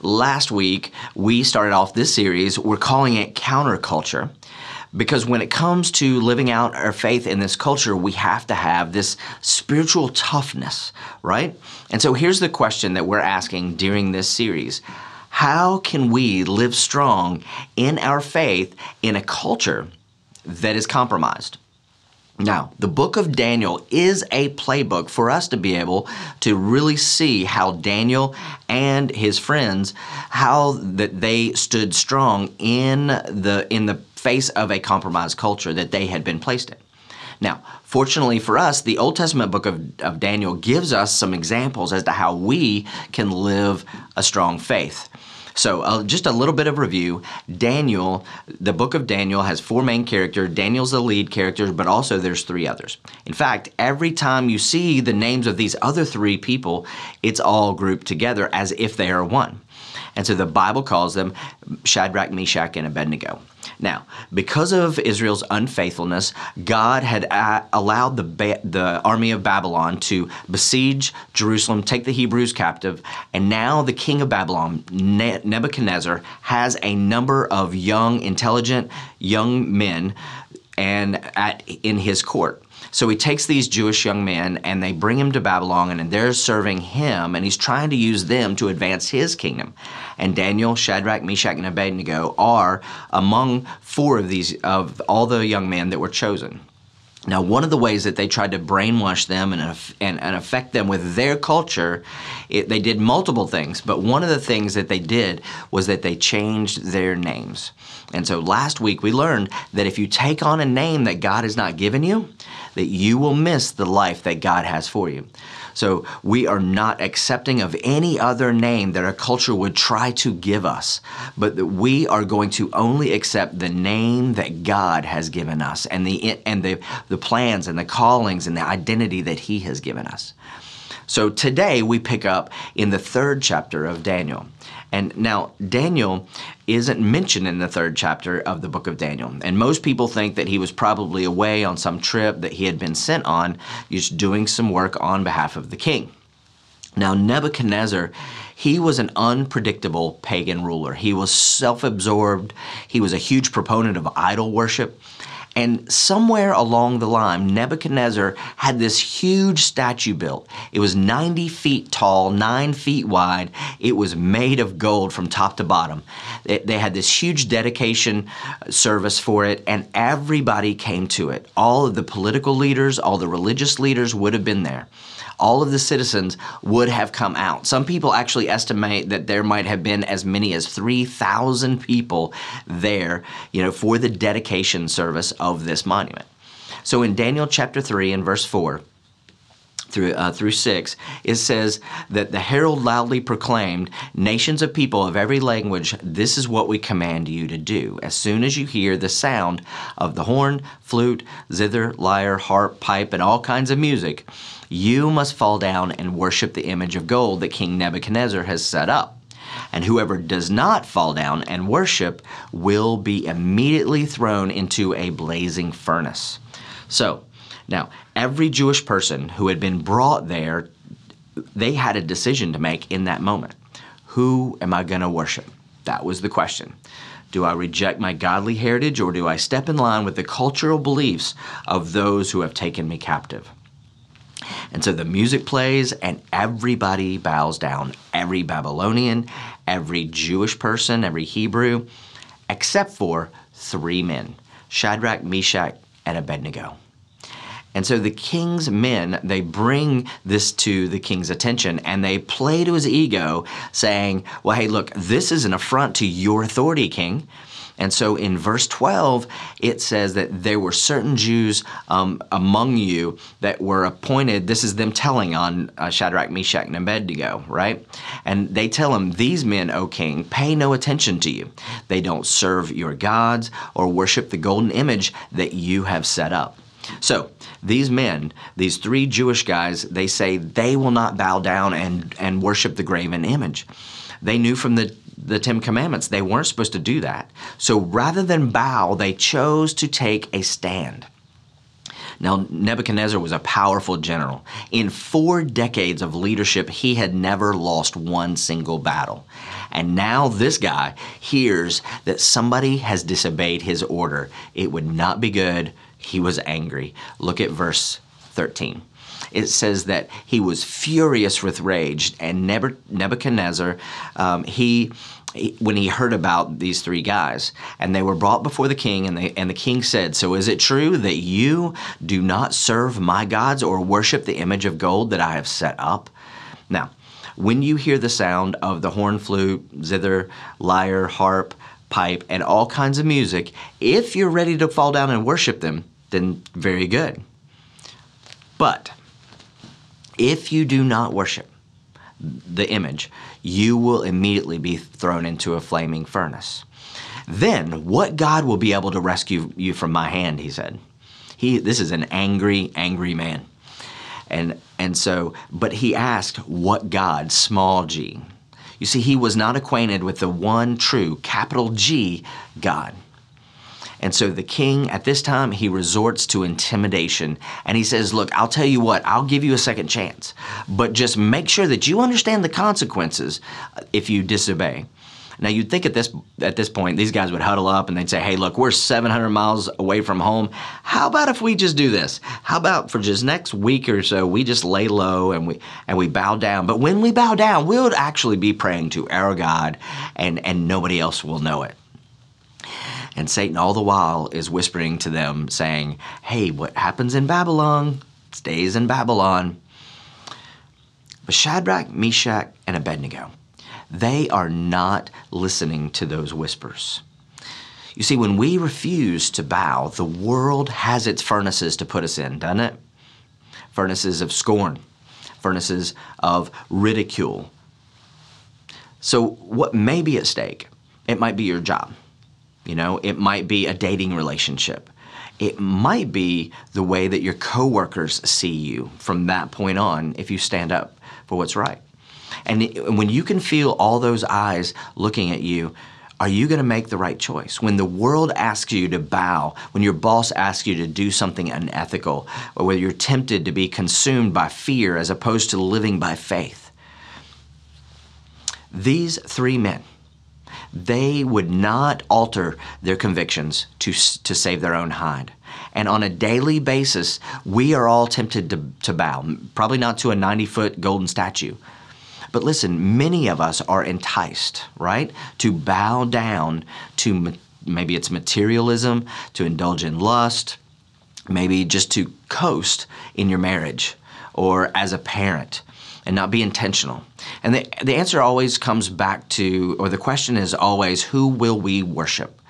last week we started off this series, we're calling it counterculture. Because when it comes to living out our faith in this culture, we have to have this spiritual toughness, right? And so here's the question that we're asking during this series How can we live strong in our faith in a culture that is compromised? Now, the book of Daniel is a playbook for us to be able to really see how Daniel and his friends how that they stood strong in the in the face of a compromised culture that they had been placed in. Now, fortunately for us, the Old Testament book of, of Daniel gives us some examples as to how we can live a strong faith. So, uh, just a little bit of review. Daniel, the book of Daniel has four main characters. Daniel's the lead character, but also there's three others. In fact, every time you see the names of these other three people, it's all grouped together as if they are one. And so the Bible calls them Shadrach, Meshach, and Abednego. Now, because of Israel's unfaithfulness, God had a- allowed the, ba- the army of Babylon to besiege Jerusalem, take the Hebrews captive, and now the king of Babylon, ne- Nebuchadnezzar, has a number of young, intelligent young men and at in his court. So he takes these Jewish young men and they bring him to Babylon and they're serving him and he's trying to use them to advance his kingdom. And Daniel, Shadrach, Meshach, and Abednego are among four of these of all the young men that were chosen. Now, one of the ways that they tried to brainwash them and, and, and affect them with their culture, it, they did multiple things, but one of the things that they did was that they changed their names. And so last week we learned that if you take on a name that God has not given you, that you will miss the life that God has for you. So we are not accepting of any other name that our culture would try to give us, but that we are going to only accept the name that God has given us and the and the, the plans and the callings and the identity that He has given us. So today we pick up in the third chapter of Daniel. And now, Daniel isn't mentioned in the third chapter of the book of Daniel. And most people think that he was probably away on some trip that he had been sent on, just doing some work on behalf of the king. Now, Nebuchadnezzar, he was an unpredictable pagan ruler. He was self absorbed, he was a huge proponent of idol worship. And somewhere along the line, Nebuchadnezzar had this huge statue built. It was 90 feet tall, 9 feet wide. It was made of gold from top to bottom. They had this huge dedication uh, service for it, and everybody came to it. All of the political leaders, all the religious leaders would have been there all of the citizens would have come out. Some people actually estimate that there might have been as many as 3,000 people there, you know, for the dedication service of this monument. So in Daniel chapter 3 and verse 4, through, uh, through 6, it says that the herald loudly proclaimed, Nations of people of every language, this is what we command you to do. As soon as you hear the sound of the horn, flute, zither, lyre, harp, pipe, and all kinds of music, you must fall down and worship the image of gold that King Nebuchadnezzar has set up. And whoever does not fall down and worship will be immediately thrown into a blazing furnace. So, now, every Jewish person who had been brought there, they had a decision to make in that moment. Who am I going to worship? That was the question. Do I reject my godly heritage or do I step in line with the cultural beliefs of those who have taken me captive? And so the music plays and everybody bows down. Every Babylonian, every Jewish person, every Hebrew, except for three men Shadrach, Meshach, and Abednego. And so the king's men, they bring this to the king's attention and they play to his ego, saying, Well, hey, look, this is an affront to your authority, king. And so in verse 12, it says that there were certain Jews um, among you that were appointed. This is them telling on uh, Shadrach, Meshach, and Abednego, right? And they tell him, These men, O king, pay no attention to you. They don't serve your gods or worship the golden image that you have set up. So these men, these three Jewish guys, they say they will not bow down and, and worship the graven image. They knew from the the Ten Commandments. They weren't supposed to do that. So rather than bow, they chose to take a stand. Now, Nebuchadnezzar was a powerful general. In four decades of leadership, he had never lost one single battle. And now this guy hears that somebody has disobeyed his order. It would not be good. He was angry. Look at verse 13 it says that he was furious with rage, and Nebuchadnezzar, um, he when he heard about these three guys and they were brought before the king and, they, and the king said so is it true that you do not serve my gods or worship the image of gold that i have set up? Now when you hear the sound of the horn flute zither lyre harp pipe and all kinds of music if you're ready to fall down and worship them then very good. But if you do not worship the image, you will immediately be thrown into a flaming furnace. Then what God will be able to rescue you from my hand, he said. He, this is an angry, angry man. And, and so, but he asked, what God, small g? You see, he was not acquainted with the one true, capital G, God. And so the king, at this time, he resorts to intimidation and he says, Look, I'll tell you what, I'll give you a second chance, but just make sure that you understand the consequences uh, if you disobey. Now you'd think at this at this point these guys would huddle up and they'd say, "Hey, look, we're 700 miles away from home. How about if we just do this? How about for just next week or so we just lay low and we and we bow down? But when we bow down, we'll actually be praying to our God and and nobody else will know it." And Satan, all the while, is whispering to them, saying, Hey, what happens in Babylon stays in Babylon. But Shadrach, Meshach, and Abednego, they are not listening to those whispers. You see, when we refuse to bow, the world has its furnaces to put us in, doesn't it? Furnaces of scorn, furnaces of ridicule. So, what may be at stake? It might be your job. You know, it might be a dating relationship. It might be the way that your coworkers see you from that point on if you stand up for what's right. And when you can feel all those eyes looking at you, are you going to make the right choice? When the world asks you to bow, when your boss asks you to do something unethical, or whether you're tempted to be consumed by fear as opposed to living by faith. These three men, they would not alter their convictions to, to save their own hide. And on a daily basis, we are all tempted to, to bow, probably not to a 90 foot golden statue. But listen, many of us are enticed, right, to bow down to maybe it's materialism, to indulge in lust, maybe just to coast in your marriage or as a parent and not be intentional. And the, the answer always comes back to, or the question is always, who will we worship?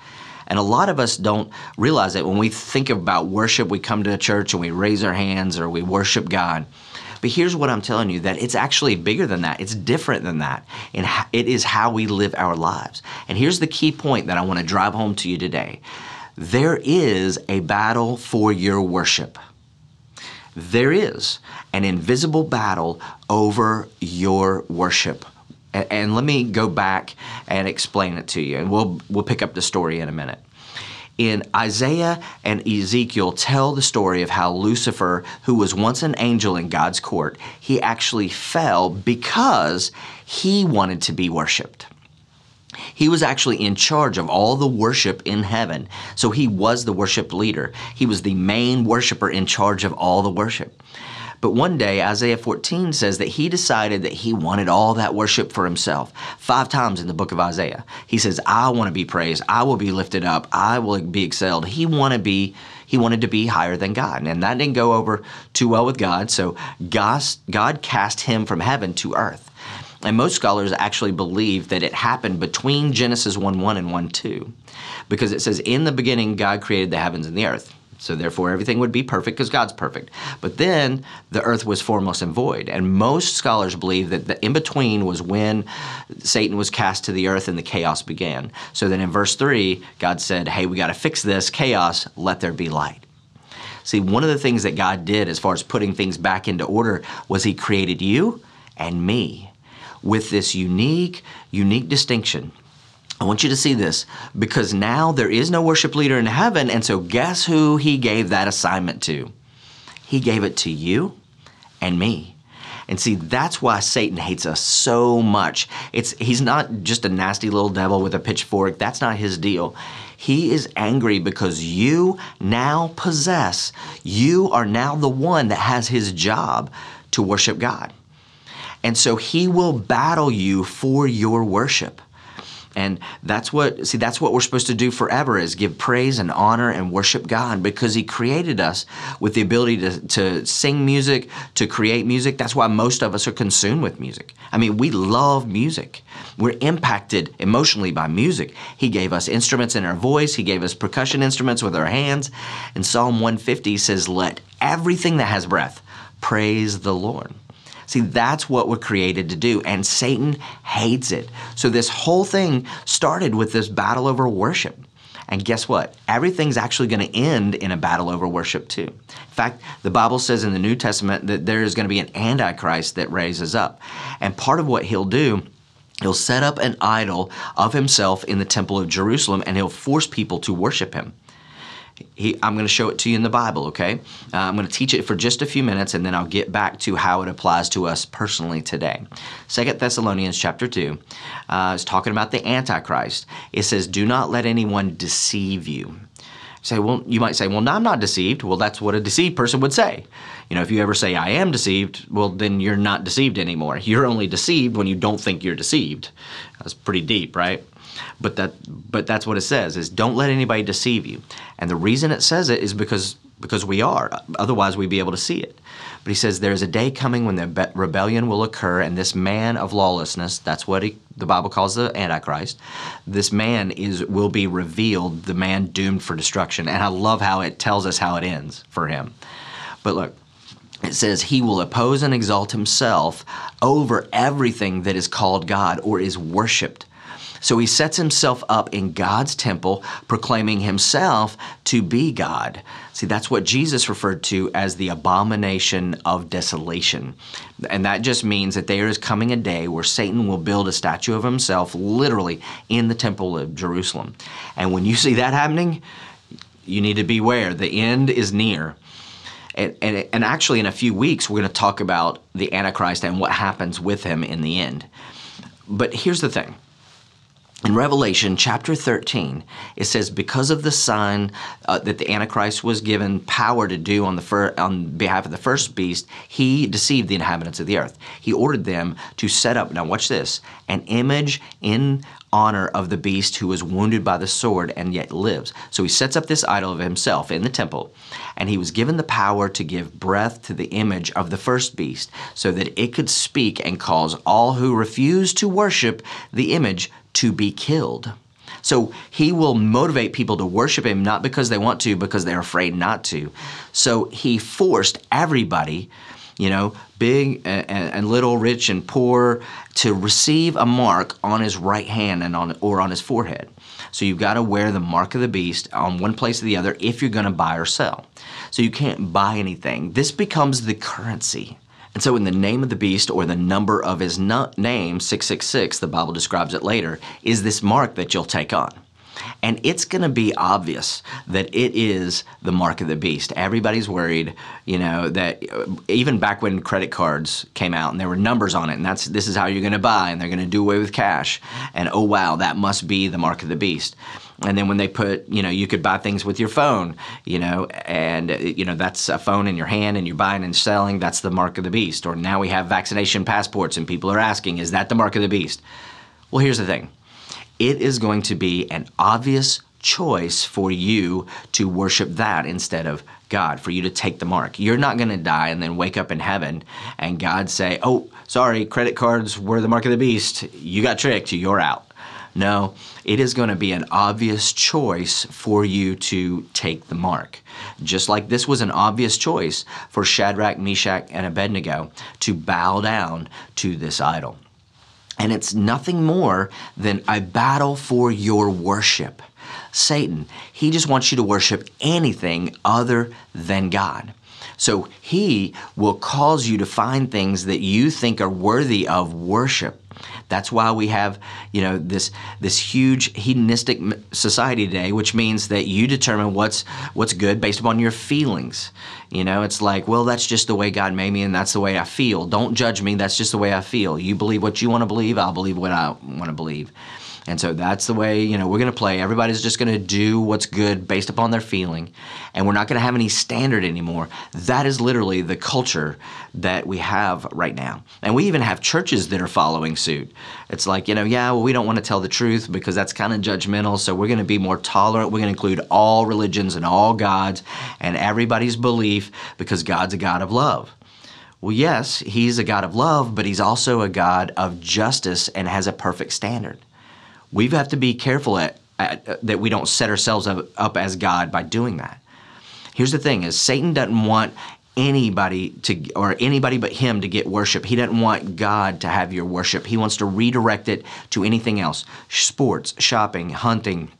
And a lot of us don't realize that when we think about worship, we come to a church and we raise our hands or we worship God. But here's what I'm telling you that it's actually bigger than that. It's different than that. And it is how we live our lives. And here's the key point that I want to drive home to you today there is a battle for your worship. There is an invisible battle over your worship. And, let me go back and explain it to you, and we'll, we'll pick up the story in a minute. In Isaiah and Ezekiel tell the story of how Lucifer, who was once an angel in God's court, he actually fell because he wanted to be worshiped. He was actually in charge of all the worship in heaven. So he was the worship leader. He was the main worshiper in charge of all the worship. But one day, Isaiah 14 says that he decided that he wanted all that worship for himself. Five times in the book of Isaiah, he says, I want to be praised. I will be lifted up. I will be excelled. He wanted to be he wanted to be higher than God. And that didn't go over too well with God. So God, God cast him from heaven to earth. And most scholars actually believe that it happened between Genesis 1 1 and 1 2, because it says, In the beginning, God created the heavens and the earth. So therefore, everything would be perfect because God's perfect. But then the earth was formless and void. And most scholars believe that the in between was when Satan was cast to the earth and the chaos began. So then in verse 3, God said, Hey, we got to fix this chaos, let there be light. See, one of the things that God did as far as putting things back into order was He created you and me with this unique, unique distinction. I want you to see this because now there is no worship leader in heaven, and so guess who he gave that assignment to? He gave it to you and me. And see, that's why Satan hates us so much. It's he's not just a nasty little devil with a pitchfork. That's not his deal. He is angry because you now possess, you are now the one that has his job to worship God. And so he will battle you for your worship. And that's what, see, that's what we're supposed to do forever is give praise and honor and worship God because He created us with the ability to, to sing music, to create music. That's why most of us are consumed with music. I mean, we love music. We're impacted emotionally by music. He gave us instruments in our voice, He gave us percussion instruments with our hands. And Psalm 150 says, Let everything that has breath praise the Lord. See, that's what we're created to do, and Satan hates it. So, this whole thing started with this battle over worship. And guess what? Everything's actually going to end in a battle over worship, too. In fact, the Bible says in the New Testament that there is going to be an Antichrist that raises up. And part of what he'll do He'll set up an idol of himself in the temple of Jerusalem and he'll force people to worship him. He, I'm going to show it to you in the Bible, okay? Uh, I'm going to teach it for just a few minutes and then I'll get back to how it applies to us personally today. Second Thessalonians chapter 2 uh, is talking about the Antichrist. It says, Do not let anyone deceive you. Say, well, you might say, well, no, I'm not deceived. Well, that's what a deceived person would say. You know, if you ever say, I am deceived, well, then you're not deceived anymore. You're only deceived when you don't think you're deceived. That's pretty deep, right? But that but that's what it says is don't let anybody deceive you. And the reason it says it is because because we are. Otherwise we'd be able to see it. But he says there's a day coming when the rebellion will occur and this man of lawlessness, that's what he, the Bible calls the antichrist. This man is will be revealed, the man doomed for destruction. And I love how it tells us how it ends for him. But look, it says he will oppose and exalt himself over everything that is called God or is worshiped so he sets himself up in God's temple, proclaiming himself to be God. See, that's what Jesus referred to as the abomination of desolation. And that just means that there is coming a day where Satan will build a statue of himself literally in the temple of Jerusalem. And when you see that happening, you need to beware. The end is near. And, and, and, actually, in a few weeks, we're going to talk about the Antichrist and what happens with him in the end. But here's the thing in Revelation chapter 13, it says, because of the sign uh, that the Antichrist was given power to do on, the fir- on behalf of the first beast, he deceived the inhabitants of the earth. He ordered them to set up, now watch this, an image in honor of the beast who was wounded by the sword and yet lives. So he sets up this idol of himself in the temple, and he was given the power to give breath to the image of the first beast so that it could speak and cause all who refuse to worship the image to be killed. So he will motivate people to worship him not because they want to, because they're afraid not to. So he forced everybody, you know, big and, little, rich and poor, to receive a mark on his right hand and on or on his forehead. So you've got to wear the mark of the beast on one place or the other if you're going to buy or sell. So you can't buy anything. This becomes the currency. And so, in the name of the beast or the number of his name, 666, the Bible describes it later, is this mark that you'll take on. And it's going to be obvious that it is the mark of the beast. Everybody's worried, you know, that uh, even back when credit cards came out and there were numbers on it, and that's this is how you're going to buy, and they're going to do away with cash. And oh wow, that must be the mark of the beast and then when they put you know you could buy things with your phone you know and you know that's a phone in your hand and you're buying and selling that's the mark of the beast or now we have vaccination passports and people are asking is that the mark of the beast well here's the thing it is going to be an obvious choice for you to worship that instead of God, for you to take the mark. You're not going to die and then wake up in heaven and God say, Oh, sorry, credit cards were the mark of the beast. You got tricked. You're out. No, it is going to be an obvious choice for you to take the mark. Just like this was an obvious choice for Shadrach, Meshach, and Abednego to bow down to this idol. And it's nothing more than a battle for your worship. Satan, he just wants you to worship anything other than God. So he will cause you to find things that you think are worthy of worship That's why we have, you know, this this huge hedonistic society today, which means that you determine what's what's good based upon your feelings. You know, it's like, well, that's just the way God made me, and that's the way I feel. Don't judge me. That's just the way I feel. You believe what you want to believe. I'll believe what I want to believe. And so that's the way, you know, we're going to play. Everybody's just going to do what's good based upon their feeling, and we're not going to have any standard anymore. That is literally the culture that we have right now. And we even have churches that are following suit. It's like, you know, yeah, well, we don't want to tell the truth because that's kind of judgmental, so we're going to be more tolerant. We're going to include all religions and all gods and everybody's belief because God's a God of love. Well, yes, he's a God of love, but he's also a God of justice and has a perfect standard we have to be careful at, at, uh, that we don't set ourselves up, up as God by doing that. Here's the thing: is Satan doesn't want anybody to or anybody but him to get worship. He doesn't want God to have your worship. He wants to redirect it to anything else: sports, shopping, hunting,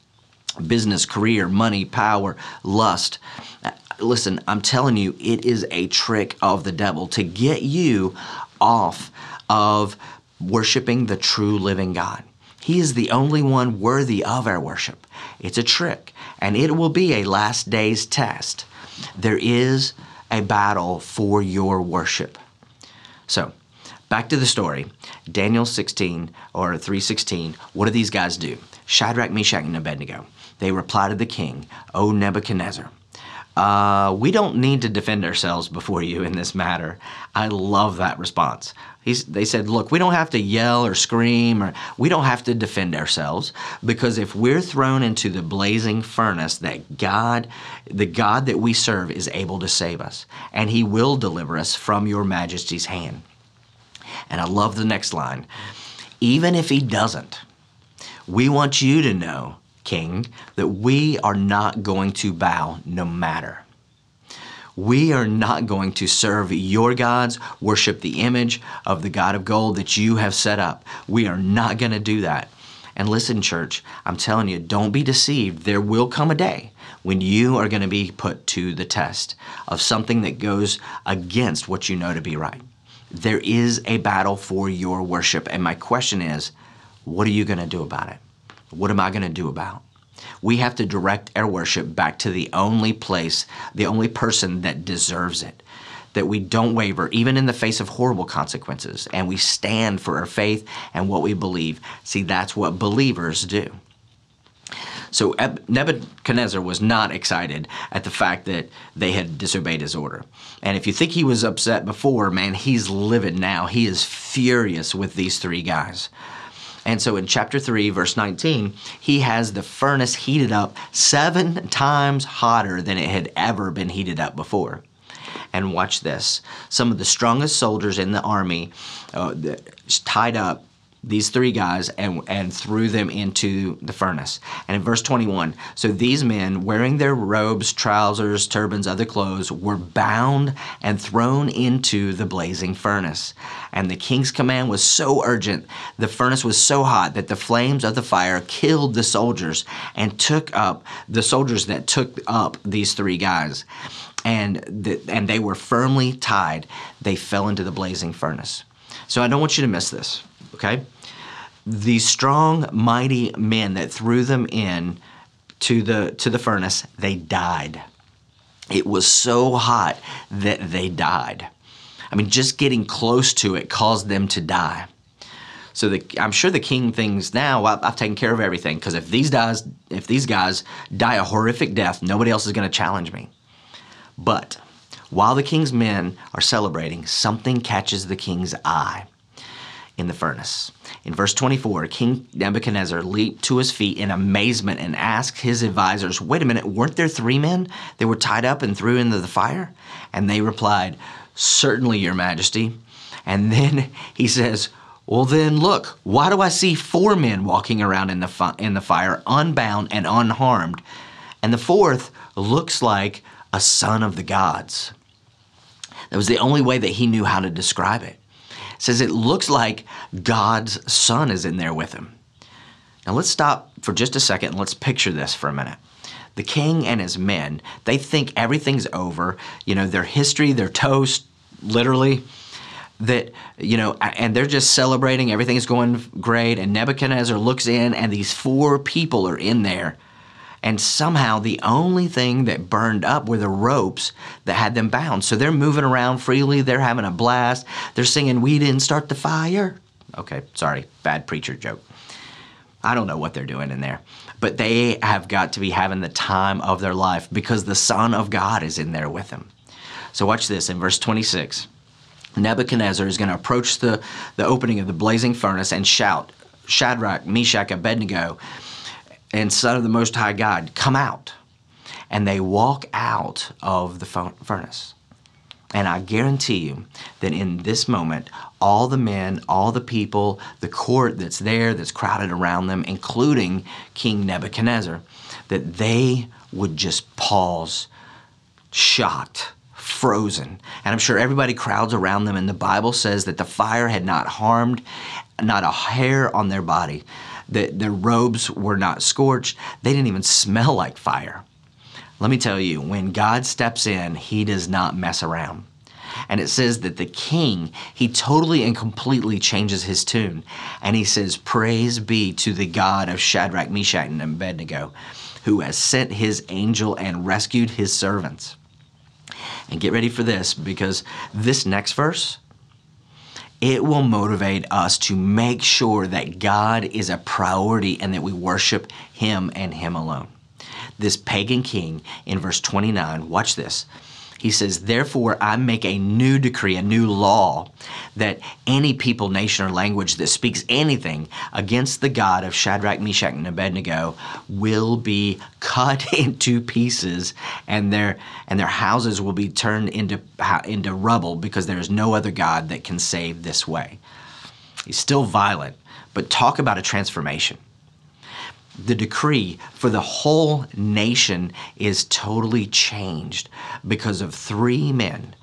business, career, money, power, lust. Uh, listen, I'm telling you, it is a trick of the devil to get you off of worshiping the true living God. He is the only one worthy of our worship. It's a trick, and it will be a last day's test. There is a battle for your worship. So, back to the story. Daniel 16 or 316, what do these guys do? Shadrach, Meshach, and Abednego. They reply to the king, O Nebuchadnezzar, uh, we don't need to defend ourselves before you in this matter. I love that response. He's, they said, look, we don't have to yell or scream, or we don't have to defend ourselves, because if we're thrown into the blazing furnace, that God, the God that we serve, is able to save us, and He will deliver us from your Majesty's hand. And I love the next line. Even if He doesn't, we want you to know King, that we are not going to bow no matter. We are not going to serve your gods, worship the image of the God of gold that you have set up. We are not going to do that. And listen, church, I'm telling you, don't be deceived. There will come a day when you are going to be put to the test of something that goes against what you know to be right. There is a battle for your worship. And my question is, what are you going to do about it? What am I going to do about? We have to direct our worship back to the only place, the only person that deserves it. That we don't waver, even in the face of horrible consequences, and we stand for our faith and what we believe. See, that's what believers do. So Nebuchadnezzar was not excited at the fact that they had disobeyed his order. And if you think he was upset before, man, he's livid now. He is furious with these three guys. And so in chapter 3, verse 19, he has the furnace heated up seven times hotter than it had ever been heated up before. And watch this. Some of the strongest soldiers in the army uh, tied up these three guys and, and threw them into the furnace. And in verse 21, so these men, wearing their robes, trousers, turbans, other clothes, were bound and thrown into the blazing furnace. And the king's command was so urgent, the furnace was so hot that the flames of the fire killed the soldiers and took up the soldiers that took up these three guys. And, the, and they were firmly tied. They fell into the blazing furnace. So I don't want you to miss this okay? The strong, mighty men that threw them in to the to the furnace, they died. It was so hot that they died. I mean, just getting close to it caused them to die. So the, I'm sure the king thinks now I've taken care of everything because if these guys if these guys die a horrific death, nobody else is going to challenge me. But while the king's men are celebrating, something catches the king's eye in the furnace. In verse 24, King Nebuchadnezzar leaped to his feet in amazement and asked his advisors, Wait a minute, weren't there three men that were tied up and threw into the fire? And they replied, Certainly, Your Majesty. And then he says, Well, then look, why do I see four men walking around in the, fi- in the fire, unbound and unharmed? And the fourth looks like a son of the gods. That was the only way that he knew how to describe it says it looks like God's son is in there with him. Now let's stop for just a second and let's picture this for a minute. The king and his men, they think everything's over. You know, their history, their toast, literally. that, you know, and they're just celebrating, everything's going great, and Nebuchadnezzar looks in, and these four people are in there. And somehow the only thing that burned up were the ropes that had them bound. So they're moving around freely, they're having a blast, they're singing, We didn't start the fire. Okay, sorry, bad preacher joke. I don't know what they're doing in there, but they have got to be having the time of their life because the Son of God is in there with them. So watch this in verse 26. Nebuchadnezzar is going to approach the, the opening of the blazing furnace and shout, Shadrach, Meshach, Abednego, and Son of the Most High God, come out. And they walk out of the furnace. And I guarantee you that in this moment, all the men, all the people, the court that's there, that's crowded around them, including King Nebuchadnezzar, that they would just pause, shocked, frozen. And I'm sure everybody crowds around them, and the Bible says that the fire had not harmed not a hair on their body, that their robes were not scorched, they didn't even smell like fire. Let me tell you, when God steps in, he does not mess around. And it says that the king, he totally and completely changes his tune. And he says, Praise be to the God of Shadrach, Meshach, and Abednego, who has sent his angel and rescued his servants. And get ready for this because this next verse, it will motivate us to make sure that God is a priority and that we worship Him and Him alone this pagan king in verse 29. Watch this. He says, Therefore, I make a new decree, a new law, that any people, nation, or language that speaks anything against the God of Shadrach, Meshach, and Abednego will be cut into pieces, and their, and their houses will be turned into, into rubble because there is no other God that can save this way. He's still violent, but talk about a transformation the decree for the whole nation is totally changed because of three men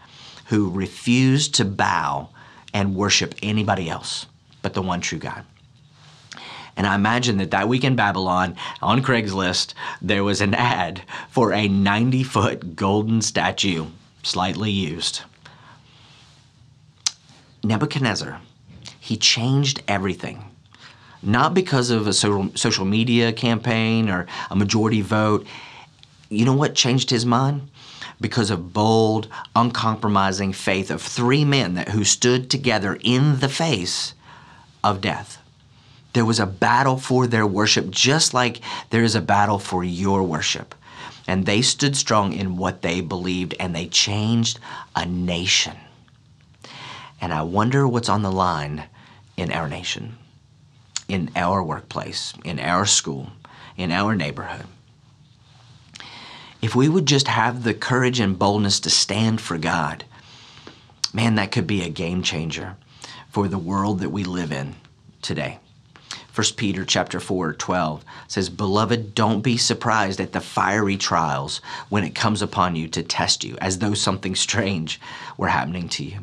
who refused to bow and worship anybody else but the one true God. And I imagine that that week in Babylon, on Craigslist, there was an ad for a 90 foot golden statue, slightly used. Nebuchadnezzar, he changed everything not because of a social media campaign or a majority vote. You know what changed his mind? Because of bold, uncompromising faith of three men that, who stood together in the face of death. There was a battle for their worship, just like there is a battle for your worship. And they stood strong in what they believed, and they changed a nation. And I wonder what's on the line in our nation in our workplace, in our school, in our neighborhood. If we would just have the courage and boldness to stand for God, man, that could be a game changer for the world that we live in today. 1 Peter chapter 4, 12 says, Beloved, don't be surprised at the fiery trials when it comes upon you to test you, as though something strange were happening to you.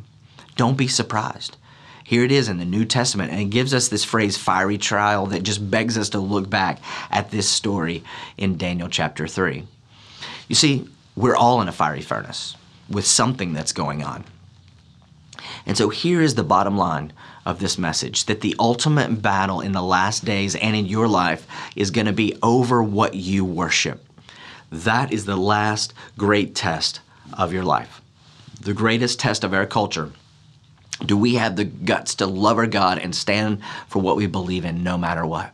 Don't be surprised. Here it is in the New Testament, and it gives us this phrase, fiery trial, that just begs us to look back at this story in Daniel chapter 3. You see, we're all in a fiery furnace with something that's going on. And so here is the bottom line of this message that the ultimate battle in the last days and in your life is going to be over what you worship. That is the last great test of your life. The greatest test of our culture do we have the guts to love our God and stand for what we believe in no matter what?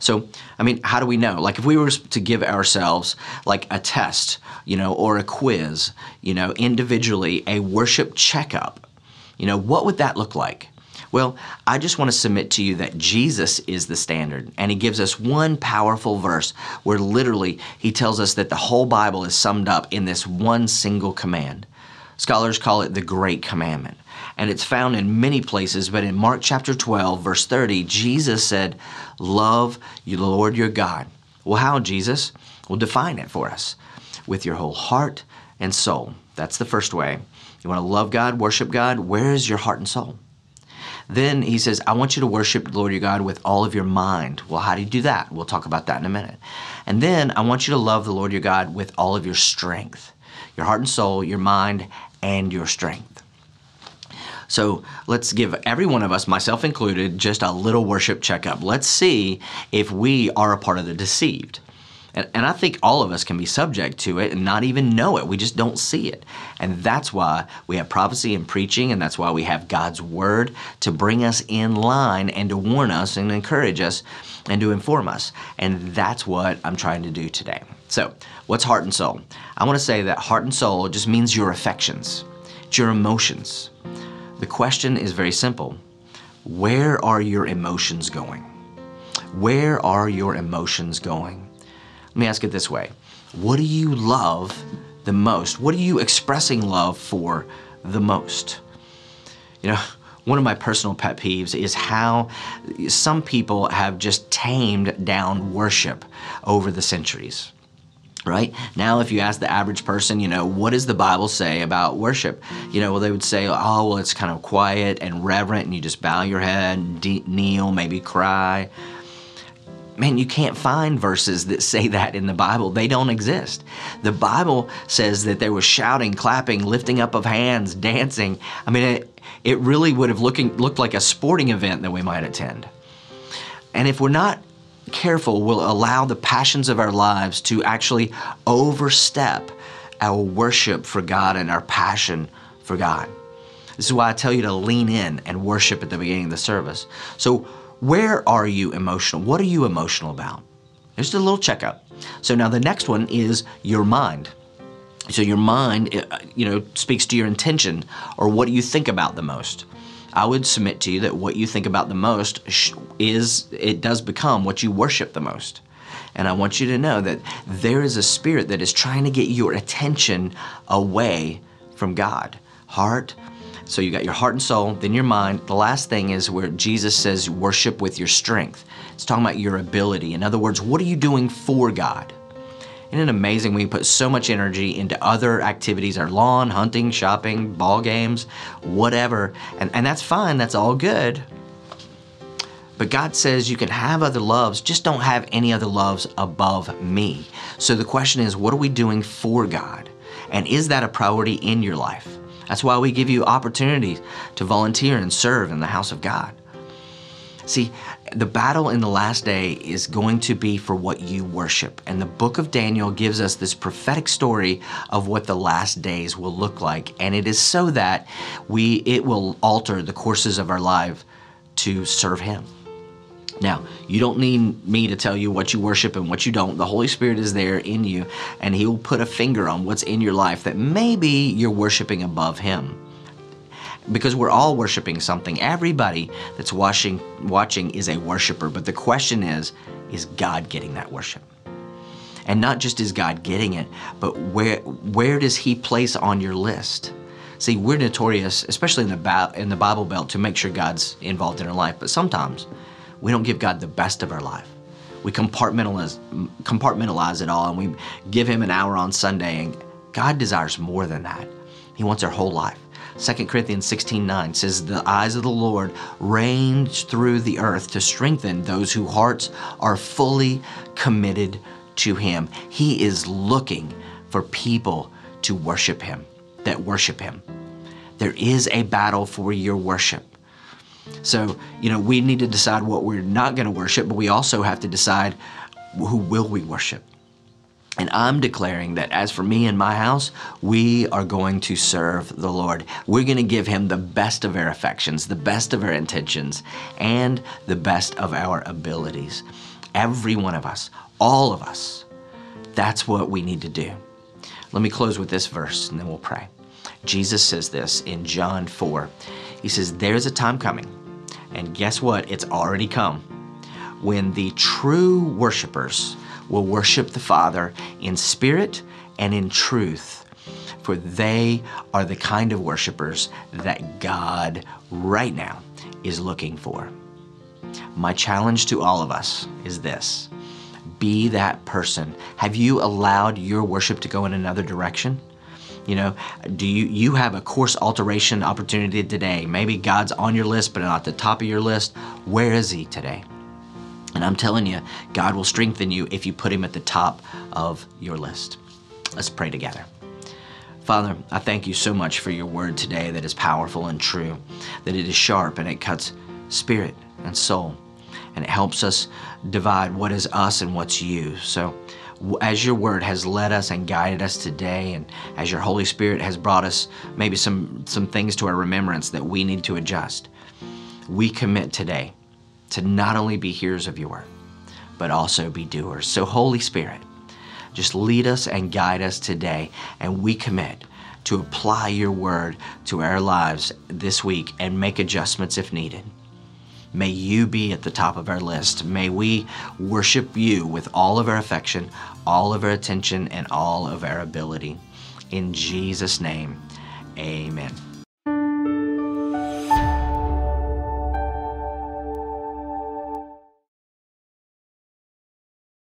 So, I mean, how do we know? Like, if we were to give ourselves like a test, you know, or a quiz, you know, individually, a worship checkup, you know, what would that look like? Well, I just want to submit to you that Jesus is the standard, and he gives us one powerful verse where literally he tells us that the whole Bible is summed up in this one single command. Scholars call it the Great Commandment and it's found in many places, but in Mark chapter 12, verse 30, Jesus said, Love the Lord your God. Well, how, Jesus? Well, define it for us with your whole heart and soul. That's the first way. You want to love God, worship God? Where is your heart and soul? Then he says, I want you to worship the Lord your God with all of your mind. Well, how do you do that? We'll talk about that in a minute. And then I want you to love the Lord your God with all of your strength, your heart and soul, your mind, and your strength. So let's give every one of us, myself included, just a little worship checkup. Let's see if we are a part of the deceived. And, and, I think all of us can be subject to it and not even know it. We just don't see it. And that's why we have prophecy and preaching, and that's why we have God's Word to bring us in line and to warn us and encourage us and to inform us. And that's what I'm trying to do today. So, what's heart and soul? I want to say that heart and soul just means your affections, it's your emotions. The question is very simple Where are your emotions going? Where are your emotions going? Let me ask it this way What do you love the most? What are you expressing love for the most? You know, one of my personal pet peeves is how some people have just tamed down worship over the centuries right now if you ask the average person you know what does the bible say about worship you know well they would say oh well it's kind of quiet and reverent and you just bow your head kneel maybe cry man, you can't find verses that say that in the Bible. They don't exist. The Bible says that there was shouting, clapping, lifting up of hands, dancing. I mean, it, it really would have looking, looked like a sporting event that we might attend. And if we're not careful, we'll allow the passions of our lives to actually overstep our worship for God and our passion for God. This is why I tell you to lean in and worship at the beginning of the service. So, where are you emotional? What are you emotional about? Just a little checkup. So now the next one is your mind. So your mind, uh, you know, speaks to your intention or what do you think about the most. I would submit to you that what you think about the most is, it does become what you worship the most. And I want you to know that there is a spirit that is trying to get your attention away from God. Heart, so you got your heart and soul, then your mind. The last thing is where Jesus says worship with your strength. It's talking about your ability. In other words, what are you doing for God? Isn't it amazing we put so much energy into other activities, our lawn, hunting, shopping, ball games, whatever, and, and that's fine, that's all good. But God says you can have other loves, just don't have any other loves above me. So the question is, what are we doing for God? And is that a priority in your life? That's why we give you opportunities to volunteer and serve in the house of God. See, the battle in the last day is going to be for what you worship. And the book of Daniel gives us this prophetic story of what the last days will look like. And it is so that we it will alter the courses of our life to serve him. Now, you don't need me to tell you what you worship and what you don't. The Holy Spirit is there in you, and He will put a finger on what's in your life that maybe you're worshiping above Him. Because we're all worshiping something. Everybody that's watching, watching is a worshiper. But the question is, is God getting that worship? And not just is God getting it, but where, where does He place on your list? See, we're notorious, especially in the, in the Bible Belt, to make sure God's involved in our life. But sometimes we don't give God the best of our life. We compartmentalize, compartmentalize it all and we give Him an hour on Sunday. And God desires more than that. He wants our whole life. 2 Corinthians 16 9 says, The eyes of the Lord range through the earth to strengthen those whose hearts are fully committed to Him. He is looking for people to worship Him, that worship Him. There is a battle for your worship. So, you know, we need to decide what we're not going to worship, but we also have to decide who will we worship. And I'm declaring that as for me and my house, we are going to serve the Lord. We're going to give Him the best of our affections, the best of our intentions, and the best of our abilities. Every one of us, all of us, that's what we need to do. Let me close with this verse and then we'll pray. Jesus says this in John 4. He says, There's a time coming and guess what? It's already come. When the true worshipers will worship the Father in spirit and in truth, for they are the kind of worshipers that God right now is looking for. My challenge to all of us is this be that person. Have you allowed your worship to go in another direction? You know, do you you have a course alteration opportunity today? Maybe God's on your list but not at the top of your list. Where is he today? And I'm telling you, God will strengthen you if you put him at the top of your list. Let's pray together. Father, I thank you so much for your word today that is powerful and true, that it is sharp and it cuts spirit and soul, and it helps us divide what is us and what's you. So, as your word has led us and guided us today, and as your Holy Spirit has brought us maybe some, some things to our remembrance that we need to adjust, we commit today to not only be hearers of your word, but also be doers. So, Holy Spirit, just lead us and guide us today, and we commit to apply your word to our lives this week and make adjustments if needed. May you be at the top of our list. May we worship you with all of our affection, all of our attention, and all of our ability. In Jesus' name, amen.